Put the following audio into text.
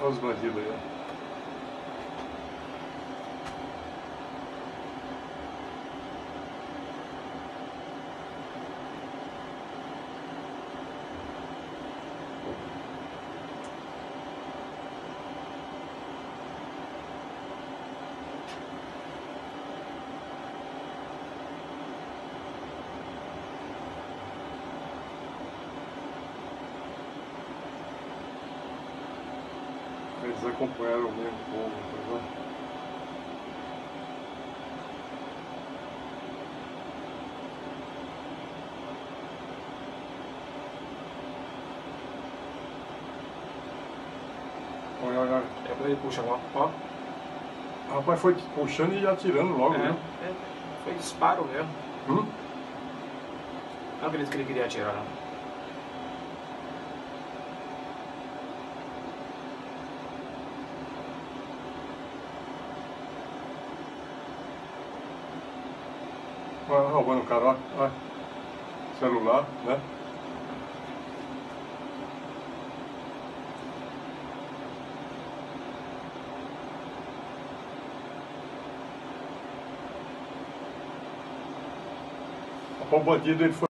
Olha os Eles acompanharam o mesmo povo, tá vendo? Olha, olha, É quando ele puxa, ó. ó. o rapaz foi puxando e atirando logo, É, né? é, foi disparo mesmo. Hum? Não acredito que ele queria atirar, não. Roubando o cara, ó. Celular, né? O bandido ele foi